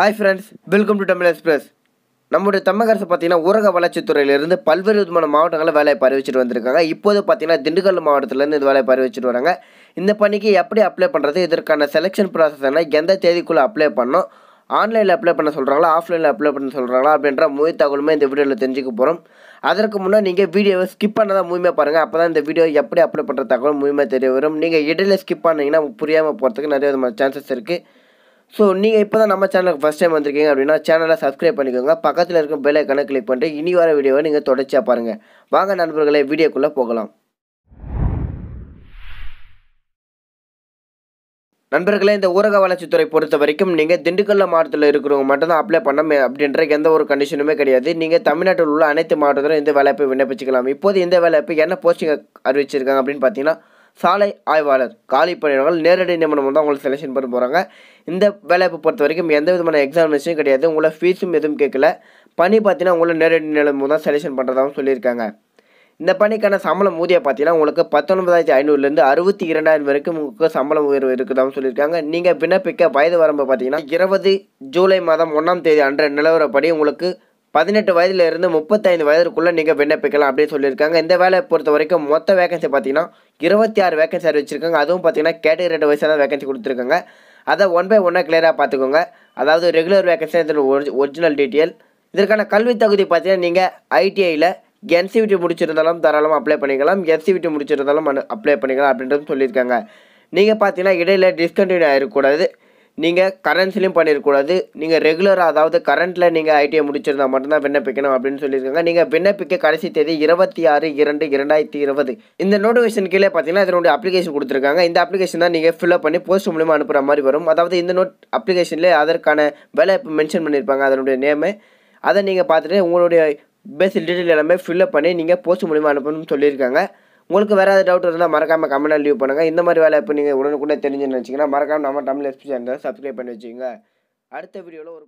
Hi friends welcome to Tamil express நம்முடைய தமிழக அரசு பார்த்தீங்கன்னா ஊரக வளர்ச்சித்துறையிலிருந்து பல்வேறு விதமான மாவட்டங்களில் வேலையை அறிவிச்சிட்டு வந்திருக்காங்க. இப்போது பார்த்தீங்கன்னா திண்டுக்கல் மாவட்டத்திலேருந்து இந்த வேலையை அறிவிச்சிட்டு வராங்க. இந்த பணிக்கு எப்படி அப்ளை பண்ணுறது இதற்கான செலெக்ஷன் ப்ராசஸ் என்ன? எந்த தேதிக்குள்ளே அப்ளை பண்ணோம் ஆன்லைனில் அப்ளை பண்ண சொல்கிறாங்களா ஆஃப்லைனில் அப்ளை பண்ண சொல்கிறாங்களா அப்படின்ற முழு தகவலுமே இந்த வீடியோவில் தெரிஞ்சுக்க போகிறோம் அதற்கு முன்னே நீங்கள் வீடியோவை ஸ்கிப் பண்ணதான் முழுமையாக பாருங்கள் அப்போ தான் இந்த வீடியோ எப்படி அப்ளை பண்ணுற தகவல் முழுமையாக தெரிய வரும். நீங்கள் இடையில ஸ்கிப் பண்ணிங்கன்னா புரியாமல் போகிறதுக்கு நிறைய விதமான சான்சஸ் இருக்குது ஸோ நீங்கள் இப்போ தான் நம்ம சேனலுக்கு ஃபஸ்ட் டைம் வந்திருக்கீங்க அப்படின்னா சேனலை சப்ஸ்கிரைப் பண்ணிக்கோங்க. பக்கத்தில் இருக்க பெல் ஐக்கனை கிளிக் பண்ணிட்டு இனி வர வீடியோவை நீங்கள் தொடர்ச்சியாக பாருங்கள் வாங்க நண்பர்களே வீடியோக்குள்ளே போகலாம். நண்பர்களே இந்த ஊரக வளர்ச்சித்துறை பொறுத்த வரைக்கும் நீங்கள் திண்டுக்கல்ல மாவட்டத்தில் இருக்கிறவங்க மட்டும்தான் அப்ளை பண்ண அப்படின்ற எந்த ஒரு கண்டிஷனுமே கிடையாது. நீங்கள் தமிழ்நாட்டில் உள்ள அனைத்து மாவட்டத்திலும் இந்த வேலைப்பை விண்ணப்பிச்சுக்கலாம். இப்போது இந்த வேலைப்பு என்ன போஸ்டிங் அறிவிச்சிருக்காங்க அப்படின்னு பார்த்தீங்கன்னா சாலை ஆய்வாளர் காலி பணியாளர்கள் நேரடி நியமனம் தான் உங்களுக்கு செலெக்ஷன் பண்ண போகிறாங்க இந்த வேலைப்பை பொறுத்த வரைக்கும் எந்த விதமான எக்ஸாமினேஷனும் கிடையாது. உங்களை ஃபீஸும் எதுவும் கேட்கல. பணி பார்த்தீங்கன்னா உங்களை நேரடி நிலைமை தான் செலெக்ஷன் பண்ணுறதாகவும் சொல்லியிருக்காங்க. இந்த பணிக்கான சம்பளம் ஊதியம் பார்த்தீங்கன்னா உங்களுக்கு பத்தொன்பதாயிரத்தி ஐநூறுலேருந்து அறுபத்தி இரண்டாயிரம் வரைக்கும் உங்களுக்கு சம்பளம் உயர்வு இருக்குதான்னு சொல்லியிருக்காங்க. நீங்கள் விண்ணப்பிக்க வயது வரம்பு பார்த்தீங்கன்னா இருபது ஜூலை மாதம் ஒன்றாம் தேதி அன்றைய நிலவரப்படி உங்களுக்கு பதினெட்டு வயதுல இருந்து முப்பத்தைந்து வயதுக்குள்ளே நீங்கள் விண்ணப்பிக்கலாம் அப்படின்னு சொல்லியிருக்காங்க. இந்த வேலையை பொறுத்த வரைக்கும் மொத்த வேகன்சி பார்த்தீங்கன்னா இருபத்தி ஆறு வேகன்சி அறிவிச்சிருக்காங்க அதுவும் பார்த்தீங்கன்னா கேட்டகரி ரெண்டு வயசான வேகன்சி கொடுத்துருக்காங்க. அதை ஒன் பை ஒன்னாக கிளியராக பார்த்துக்கோங்க. அதாவது ரெகுலர் வேகன்சி இதில் ஒரிஜினல் டீட்டெயில் இதற்கான கல்வி தகுதி பார்த்தீங்கன்னா நீங்கள் ஐடிஐயில் என்சிவிடி முடிச்சிருந்தாலும் தாராளமாக அப்ளை பண்ணிக்கலாம். எஸ்சிவிடி முடிச்சிருந்தாலும் அப்ளை பண்ணிக்கலாம் அப்படின்றது சொல்லியிருக்காங்க. நீங்கள் பார்த்தீங்கன்னா இடையில் டிஸ்கண்டினியூ ஆகிடக்கூடாது நீங்கள் கரன்சிலையும் பண்ணிடக்கூடாது நீங்கள் ரெகுலராக அதாவது கரண்ட்டில் நீங்கள் ஐடிஐ முடிச்சிருந்தா மட்டும்தான் விண்ணப்பிக்கணும் அப்படின்னு சொல்லியிருக்காங்க. நீங்கள் விண்ணப்பிக்க கடைசி தேதி இருபத்தி ஆறு இரண்டு இரண்டாயிரத்தி இருபது. இந்த நோட்டிஃபிகேஷன் கீழே பார்த்தீங்கன்னா இதனுடைய அப்ளிகேஷன் கொடுத்துருக்காங்க. இந்த அப்ளிகேஷன் தான் நீங்கள் ஃபில்அப் பண்ணி போஸ்ட் மூலிமா அனுப்புகிற மாதிரி வரும். அதாவது இந்த நோட் அப்ளிகேஷன்லேயே அதற்கான வேலை மென்ஷன் பண்ணியிருப்பாங்க அதனுடைய நேமு அதை நீங்கள் பார்த்துட்டு உங்களுடைய பேசிக் டீட்டெயில் எல்லாமே ஃபில்அப் பண்ணி நீங்கள் போஸ்ட் மூலிமா அனுப்பணும்னு சொல்லியிருக்காங்க. உங்களுக்கு வேறு ஏதாவது டவுட் இருந்தால் மறக்காமல் கமெண்ட்டில் லீவ் பண்ணுங்கள் இந்த மாதிரி வேலை இப்போ நீங்கள் உடனுக்குடனே தெரிஞ்சுன்னு நினச்சிங்கன்னா மறக்காமல் நம்ம தமிழ் எஸ்பி சேனல் சப்ஸ்கிரைப் பண்ணி வச்சுக்கோங்க. அடுத்த வீடியோவில் ஒரு